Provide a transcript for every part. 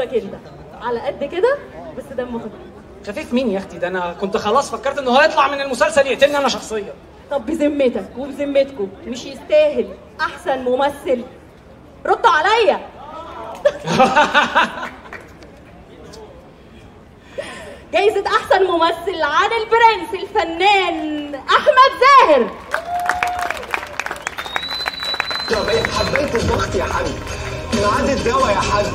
انت على قد كده بس دمه خفيف. خفيف مين يا أختي؟ ده أنا كنت خلاص فكرت إنه هيطلع من المسلسل يقتلني أنا شخصيا. طب بذمتك وبذمتكم مش يستاهل. أحسن ممثل. ردوا عليا. جايزة أحسن ممثل عن البرنس الفنان أحمد زاهر. يا بقيت حبيت الضغط يا حاج انعاد الدواء يا حاج.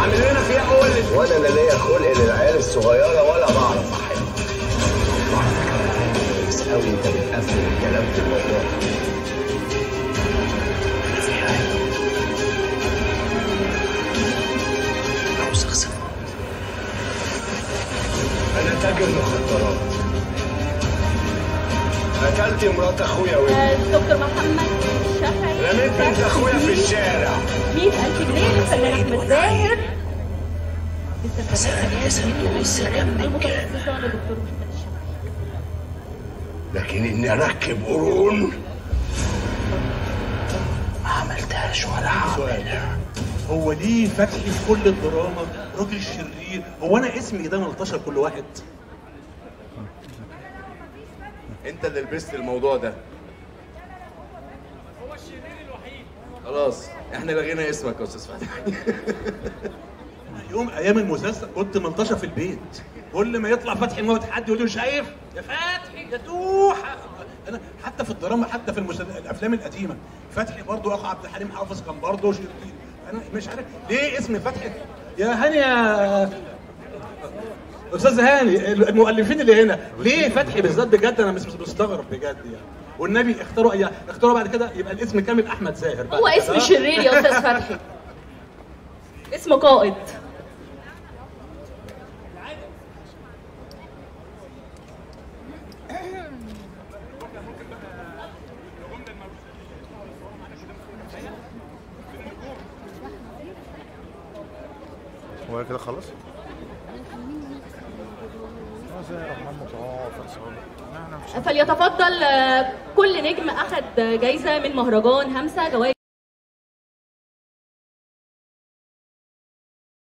عامل لنا فيها أول ولا أنا ليا خلق للعيال الصغيرة ولا بعرف. احب بس قوي أنت بتقفل الكلام في الموضوع. أنا تاجر مخدرات. قتلت مرات أخويا وابني آه، دكتور محمد شافعي. رميت بنت أخويا في الشارع. 100000 جنيه؟ للفنان أحمد زاهر لكن إني أركب قرون. ما عملتهاش ولا هعملها هو ليه فتحي في كل الدراما راجل شرير هو أنا اسمي ده ملطشه كل واحد. أنت اللي لبست الموضوع ده. خلاص إحنا لغينا اسمك يا أستاذ فتحي يوم أيام المسلسل كنت ملطشه في البيت. كل ما يطلع فتحي موت حد يقول له شايف؟ يا فتحي يا توحة. أنا حتى في الدراما حتى في. الأفلام القديمة. فتحي برضو أخو عبد الحليم حافظ كان برضو شرير أنا مش عارف ليه اسم فتحي. يا هاني يا أستاذ هاني المؤلفين اللي هنا. ليه فتحي بالذات؟ بجد أنا مش مستغرب بجد يعني. والنبي اختاروا اي اختاروا بعد كده يبقى الاسم كامل أحمد زاهر بقى. هو اسم شرير يا أستاذ فتحي اسم قائد هو كده خلاص؟ فليتفضل آه، كل نجم أخذ جايزة من مهرجان همسة جوائز